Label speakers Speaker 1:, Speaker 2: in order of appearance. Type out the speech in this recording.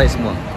Speaker 1: mais uma.